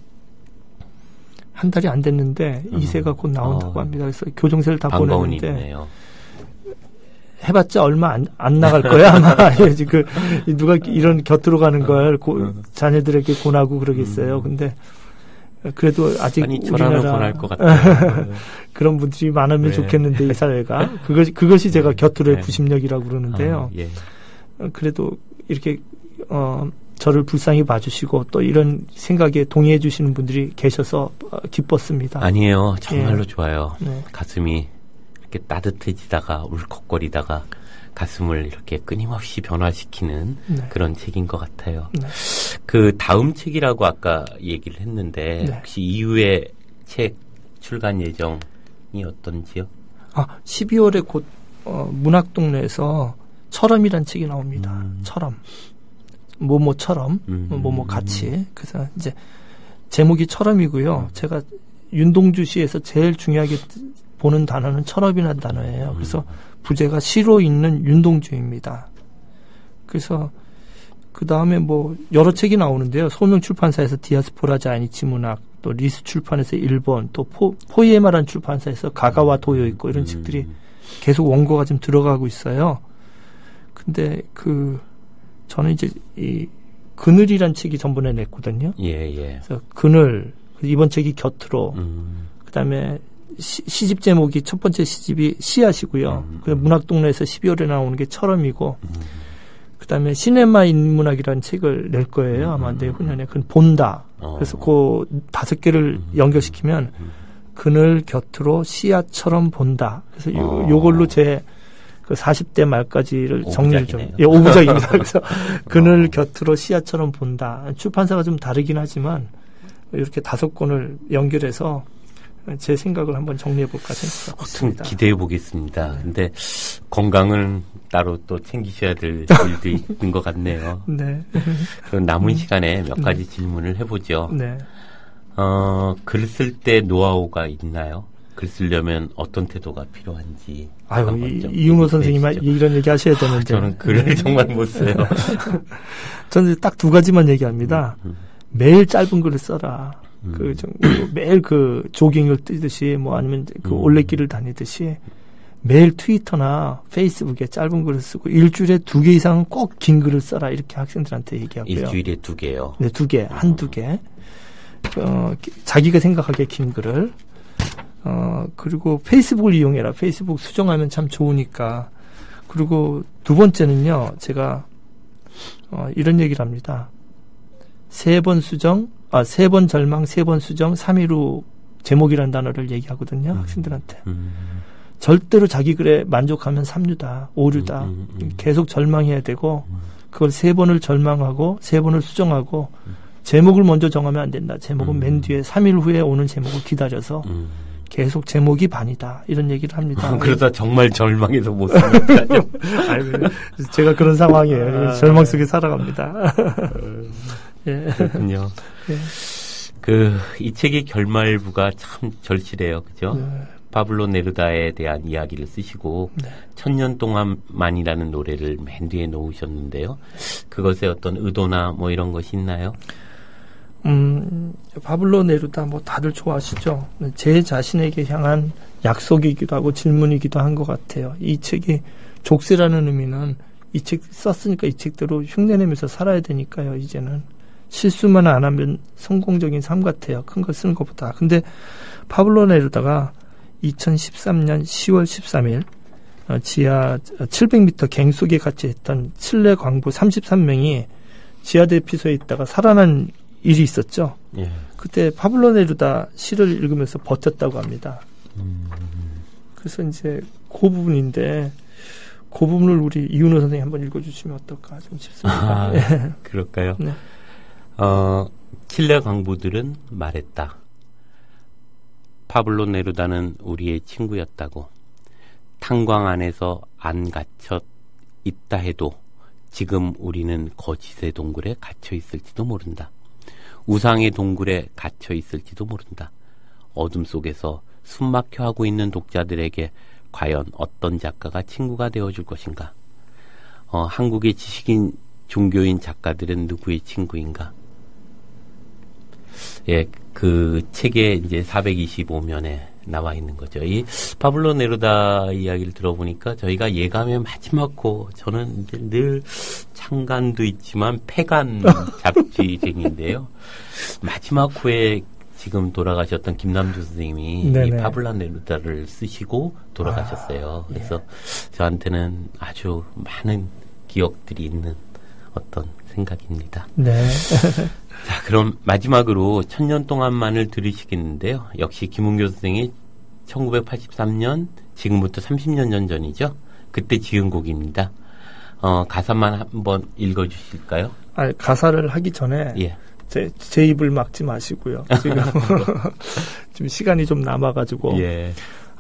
한 달이 안 됐는데 음. 이세가 곧 나온다고 어. 합니다. 그래서 교정세를 다 일이네요. 해봤자 얼마 안, 안 나갈 거야 아마 그 누가 이런 곁으로 가는 걸 고, 음. 자녀들에게 권하고 그러겠어요. 근데 그래도 아직 아니 우리나라 권할 것 같아요. 그런 분들이 많으면 네. 좋겠는데 이 사회가 그것이 그것이 제가 네. 곁으로의 네. 구심력이라고 그러는데요. 어, 예. 어, 그래도 이렇게 어 저를 불쌍히 봐주시고 또 이런 생각에 동의해 주시는 분들이 계셔서 어, 기뻤습니다. 아니에요. 정말로 예. 좋아요. 네. 가슴이 이렇게 따뜻해지다가 울컥거리다가 가슴을 이렇게 끊임없이 변화시키는 네. 그런 책인 것 같아요. 네. 그 다음 책이라고 아까 얘기를 했는데 네. 혹시 이후에 책 출간 예정이 어떤지요? 아 12월에 곧 어, 문학동네에서 철험이란 책이 나옵니다. 음. 철험 뭐뭐처럼 음. 뭐뭐 같이 그래서 이제 제목이 처럼이고요. 제가 윤동주 시에서 제일 중요하게 보는 단어는 처럼이라는 단어예요. 그래서 부제가 시로 읽는 윤동주입니다. 그래서 그 다음에 뭐 여러 책이 나오는데요. 소명 출판사에서 디아스포라 자이니치 문학, 또 리스 출판에서 일본, 또 포, 포이에마란 출판사에서 가가와 도요히코 이런 음. 책들이 계속 원고가 좀 들어가고 있어요. 근데 그 저는 이제 이 그늘이란 책이 전번에 냈거든요. 예, 예. 그래서 그늘 이번 책이 곁으로 음, 그다음에 시, 시집 제목이 첫 번째 시집이 씨앗이고요. 음, 그 음. 문학동네에서 12월에 나오는 게 철험이고 음. 그다음에 시네마 인문학이라는 책을 낼 거예요. 아마 음, 내후년에 그건 본다. 어. 그래서 그 다섯 개를 음. 연결시키면 음. 그늘 곁으로 씨앗처럼 본다. 그래서 요, 어. 요걸로 제 그 40대 말까지를 정리를 좀 오부작이네요. 예, 오부작입니다. 그래서 그늘 어. 곁으로 씨앗처럼 본다. 출판사가 좀 다르긴 하지만 이렇게 다섯 권을 연결해서 제 생각을 한번 정리해 볼까 있습니다. 기대해 보겠습니다. 근데 건강은 따로 또 챙기셔야 될 일도 있는 것 같네요. 네. 그럼 남은 시간에 몇 가지 질문을 해보죠. 네. 어, 글 쓸 때 노하우가 있나요? 글 쓰려면 어떤 태도가 필요한지. 아유, 이, 이윤호 선생님. 이런 얘기 하셔야 되는데. 저는 글을 네. 정말 못 써요. 저는 딱 두 가지만 얘기합니다. 음, 매일 짧은 글을 써라. 음. 그, 좀, 매일 그 조깅을 뛰듯이 뭐 아니면 그 음. 올레길을 다니듯이 매일 트위터나 페이스북에 짧은 글을 쓰고 일주일에 두 개 이상 꼭긴 글을 써라. 이렇게 학생들한테 얘기하고요. 일주일에 두 개요. 네, 두 개, 한 두 개. 어, 기- 자기가 생각하기에 긴 글을. 어, 그리고 페이스북을 이용해라. 페이스북 수정하면 참 좋으니까. 그리고 두 번째는요, 제가, 어, 이런 얘기를 합니다. 세 번 수정, 아, 세 번 절망, 세 번 수정, 3일 후 제목이라는 단어를 얘기하거든요, 음. 학생들한테. 음, 절대로 자기 글에 만족하면 삼류다, 오류다. 음, 음, 음. 계속 절망해야 되고, 음. 그걸 세 번을 절망하고, 세 번을 수정하고, 제목을 먼저 정하면 안 된다. 제목은 음. 맨 뒤에 3일 후에 오는 제목을 기다려서 음. 계속 제목이 반이다. 이런 얘기를 합니다. 그러다 정말 절망해서 못. 아유, 제가 그런 상황이에요. 아. 절망 속에 살아갑니다. 예. 그렇군요. 예. 그, 이 책의 결말부가 참 절실해요. 그죠? 네. 파블로 네루다에 대한 이야기를 쓰시고 네. 천년 동안만이라는 노래를 맨 뒤에 놓으셨는데요. 그것에 어떤 의도나 뭐 이런 것이 있나요? 음, 바블로 네루다 뭐 다들 좋아하시죠. 제 자신에게 향한 약속이기도 하고 질문이기도 한 것 같아요. 이 책이 족쇄라는 의미는 이 책 썼으니까 이 책대로 흉내내면서 살아야 되니까요. 이제는 실수만 안 하면 성공적인 삶 같아요. 큰거 쓰는 것보다. 근데 파블로 네루다가 2013년 10월 13일 어, 지하 700m 갱 속에 갇혀 있던 칠레 광부 33명이 지하 대피소에 있다가 살아난 일이 있었죠. 예. 그때 파블로 네루다 시를 읽으면서 버텼다고 합니다. 음, 그래서 이제 그 부분인데 그 부분을 우리 이윤호 선생님 한번 읽어주시면 어떨까 좀 싶습니다. 아. 예. 그럴까요? 네. 어, 칠레 광부들은 말했다. 파블로 네루다는 우리의 친구였다고. 탄광 안에서 안 갇혀 있다 해도 지금 우리는 거짓의 동굴에 갇혀 있을지도 모른다. 우상의 동굴에 갇혀 있을지도 모른다. 어둠 속에서 숨막혀 하고 있는 독자들에게 과연 어떤 작가가 친구가 되어줄 것인가? 어, 한국의 지식인 종교인 작가들은 누구의 친구인가? 예, 그 책에 이제 425면에 나와 있는 거죠. 이 파블로 네루다 이야기를 들어보니까 저희가 예감의 마지막 호 저는 이제 늘 창간도 있지만 폐간 잡지쟁인데요. 마지막 호에 지금 돌아가셨던 김남주 선생님이 네네. 이 파블라 네루다를 쓰시고 돌아가셨어요. 아, 그래서 예. 저한테는 아주 많은 기억들이 있는 어떤 생각입니다. 네. 자, 그럼 마지막으로 천년 동안만을 들으시겠는데요. 역시 김은교 선생이 1983년, 지금부터 30년 전 전이죠. 그때 지은 곡입니다. 어, 가사만 한번 읽어 주실까요? 아, 가사를 하기 전에 예. 제, 제 입을 막지 마시고요. 지금 지금 시간이 좀 남아 가지고 예.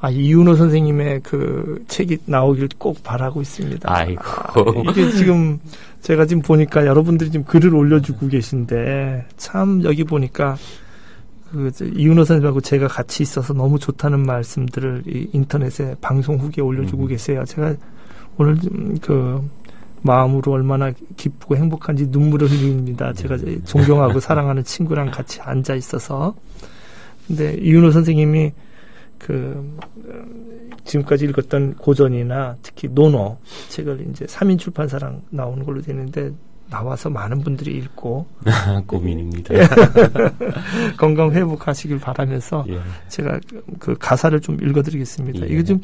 아, 이윤호 선생님의 그 책이 나오길 꼭 바라고 있습니다. 아이고. 아, 이게 지금 제가 지금 보니까 여러분들이 지금 글을 올려주고 계신데 참 여기 보니까 그 이윤호 선생님하고 제가 같이 있어서 너무 좋다는 말씀들을 이 인터넷에 방송 후기에 올려주고 음. 계세요. 제가 오늘 그 마음으로 얼마나 기쁘고 행복한지 눈물을 흘립니다. 제가 네. 존경하고 사랑하는 친구랑 같이 앉아 있어서. 근데 이윤호 선생님이 그 지금까지 읽었던 고전이나 특히 논어 책을 이제 삼인 출판사랑 나오는 걸로 되는데 나와서 많은 분들이 읽고 고민입니다. 건강 회복하시길 바라면서 예. 제가 그 가사를 좀 읽어드리겠습니다. 예. 이거 좀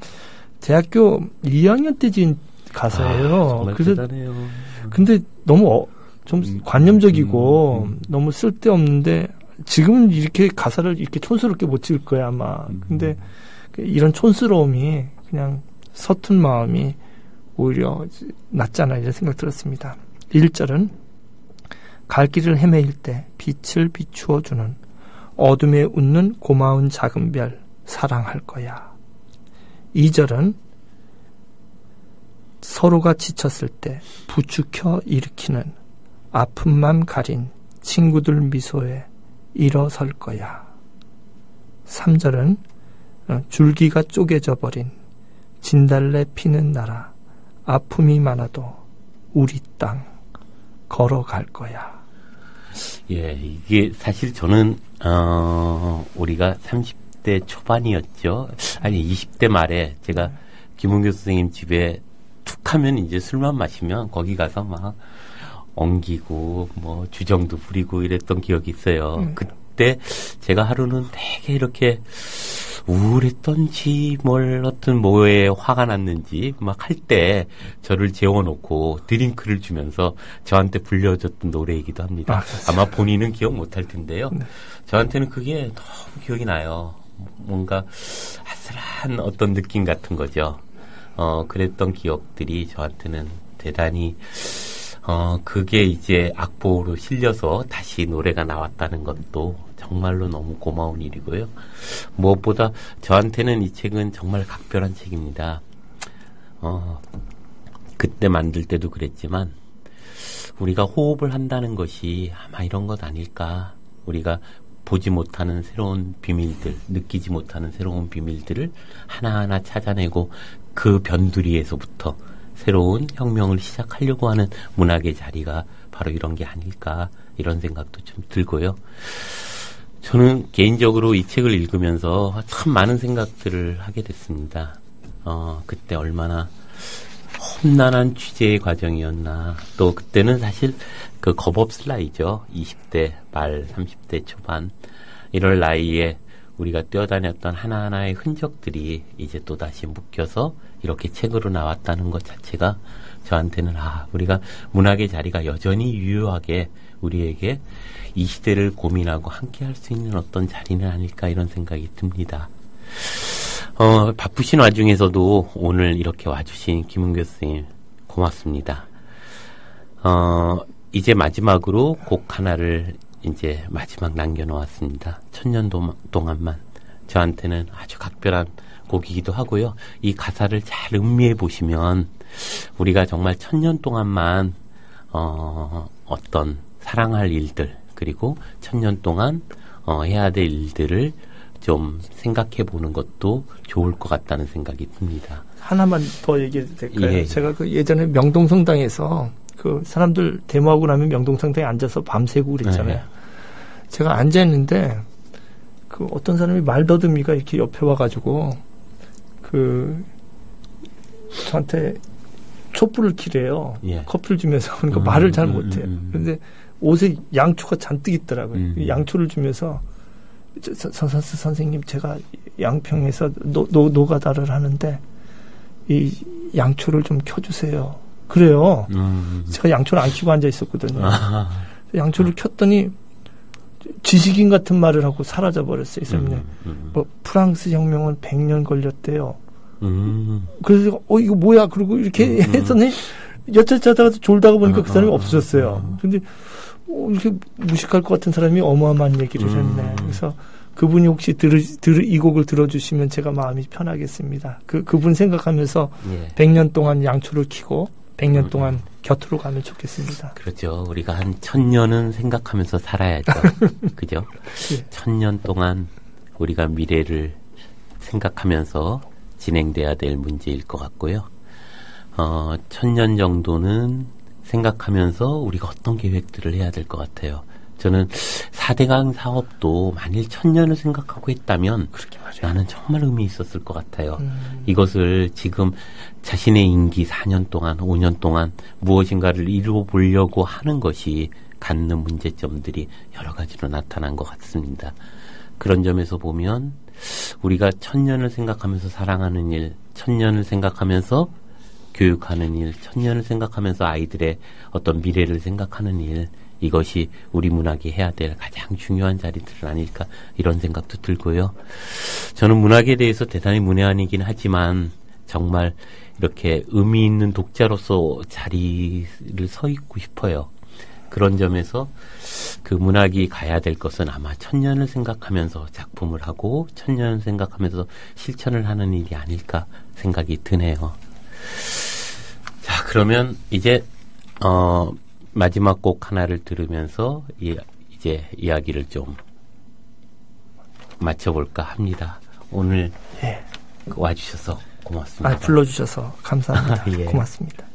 대학교 2학년 때 지은 가사예요. 아, 그래서 대단해요. 근데 너무 어, 좀 음, 관념적이고 음, 음. 너무 쓸데없는데 지금 이렇게 가사를 이렇게 촌스럽게 못 지을 거야 아마. 음. 근데 이런 촌스러움이 그냥 서툰 마음이 오히려 낫잖아 이런 생각 들었습니다. 1절은 갈 길을 헤매일 때 빛을 비추어 주는 어둠에 웃는 고마운 작은 별 사랑할 거야. 2절은 서로가 지쳤을 때 부추켜 일으키는 아픔만 가린 친구들 미소에 일어설 거야. 3절은 어, 줄기가 쪼개져 버린 진달래 피는 나라 아픔이 많아도 우리 땅 걸어갈 거야. 예, 이게 사실 저는 어 우리가 30대 초반이었죠. 아니 20대 말에 제가 김은교 선생님 집에 툭 하면 이제 술만 마시면 거기 가서 막 엉기고 뭐 주정도 부리고 이랬던 기억이 있어요. 음. 그때 제가 하루는 되게 이렇게 우울했던지 뭘 어떤 뭐에 화가 났는지 막 할 때 저를 재워놓고 드링크를 주면서 저한테 불려줬던 노래이기도 합니다. 아, 마 본인은 기억 못할 텐데요. 네. 저한테는 그게 너무 기억이 나요. 뭔가 아슬한 어떤 느낌 같은 거죠. 어, 그랬던 기억들이 저한테는 대단히 어, 그게 이제 악보로 실려서 다시 노래가 나왔다는 것도 정말로 너무 고마운 일이고요. 무엇보다 저한테는 이 책은 정말 각별한 책입니다. 어, 그때 만들 때도 그랬지만, 우리가 호흡을 한다는 것이 아마 이런 것 아닐까. 우리가 보지 못하는 새로운 비밀들, 느끼지 못하는 새로운 비밀들을 하나하나 찾아내고 그 변두리에서부터 새로운 혁명을 시작하려고 하는 문학의 자리가 바로 이런 게 아닐까 이런 생각도 좀 들고요. 저는 개인적으로 이 책을 읽으면서 참 많은 생각들을 하게 됐습니다. 어, 그때 얼마나 험난한 취재의 과정이었나. 또 그때는 사실 그 겁없을 나이죠. 20대 말, 30대 초반. 이럴 나이에 우리가 뛰어다녔던 하나하나의 흔적들이 이제 또 다시 묶여서 이렇게 책으로 나왔다는 것 자체가 저한테는 아 우리가 문학의 자리가 여전히 유효하게 우리에게 이 시대를 고민하고 함께 할 수 있는 어떤 자리는 아닐까 이런 생각이 듭니다. 어, 바쁘신 와중에서도 오늘 이렇게 와주신 김은교 선생님 고맙습니다. 어, 이제 마지막으로 곡 하나를 이제 마지막 남겨놓았습니다. 천년 동안만 저한테는 아주 각별한 곡이기도 하고요. 이 가사를 잘 음미해 보시면 우리가 정말 천년 동안만 어, 어떤 사랑할 일들 그리고 천년 동안 어, 해야 될 일들을 좀 생각해 보는 것도 좋을 것 같다는 생각이 듭니다. 하나만 더 얘기해도 될까요? 예. 제가 그 예전에 명동성당에서 그 사람들 데모하고 나면 명동성당에 앉아서 밤새고 그랬잖아요. 네. 제가 앉아 있는데 그 어떤 사람이 말더듬이가 이렇게 옆에 와가지고 그 저한테 촛불을 키래요. 예. 커피를 주면서 그러니까 음, 말을 잘 음, 못해요. 음, 음. 근데 옷에 양초가 잔뜩 있더라고요. 음. 이 양초를 주면서 저, 선, 선, 선- 선생님 제가 양평에서 노, 노, 노가다를 하는데 이 양초를 좀 켜주세요. 그래요. 음. 제가 양초를 안 켜고 앉아 있었거든요. 아, 양초를 켰더니 지식인 같은 말을 하고 사라져 버렸어요. 이 사람이. 뭐 프랑스 혁명은 100년 걸렸대요. 음. 그래서 어 이거 뭐야? 그러고 이렇게 음, 음. 했더니 여차저차하다 졸다가 보니까 어, 그 사람이 어, 없어졌어요. 어. 근데 어, 이렇게 무식할 것 같은 사람이 어마어마한 얘기를 음. 했네. 그래서 그분이 혹시 들으, 들으, 이 곡을 들어주시면 제가 마음이 편하겠습니다. 그, 그분 생각하면서 예. 100년 동안 양초를 키고 100년 음. 동안 곁으로 가면 좋겠습니다. 그렇죠. 우리가 한 천년은 생각하면서 살아야죠. 그죠? 예. 천년 동안 우리가 미래를 생각하면서 진행돼야 될 문제일 것 같고요. 어, 천년 정도는 생각하면서 우리가 어떤 계획들을 해야 될 것 같아요. 저는 4대강 사업도 만일 천년을 생각하고 했다면. 나는 정말 의미 있었을 것 같아요. 음. 이것을 지금 자신의 임기 4년 동안, 5년 동안 무엇인가를 이루어 보려고 하는 것이 갖는 문제점들이 여러 가지로 나타난 것 같습니다. 그런 점에서 보면 우리가 천년을 생각하면서 사랑하는 일, 천년을 생각하면서 교육하는 일, 천년을 생각하면서 아이들의 어떤 미래를 생각하는 일, 이것이 우리 문학이 해야 될 가장 중요한 자리들은 아닐까 이런 생각도 들고요. 저는 문학에 대해서 대단히 문외한이긴 하지만 정말 이렇게 의미 있는 독자로서 자리를 서 있고 싶어요. 그런 점에서 그 문학이 가야 될 것은 아마 천년을 생각하면서 작품을 하고 천년을 생각하면서 실천을 하는 일이 아닐까 생각이 드네요. 자, 그러면 이제 어 마지막 곡 하나를 들으면서 이, 이제 이야기를 좀 마쳐볼까 합니다. 오늘 예. 와주셔서 고맙습니다. 아, 불러주셔서 감사합니다. 예. 고맙습니다.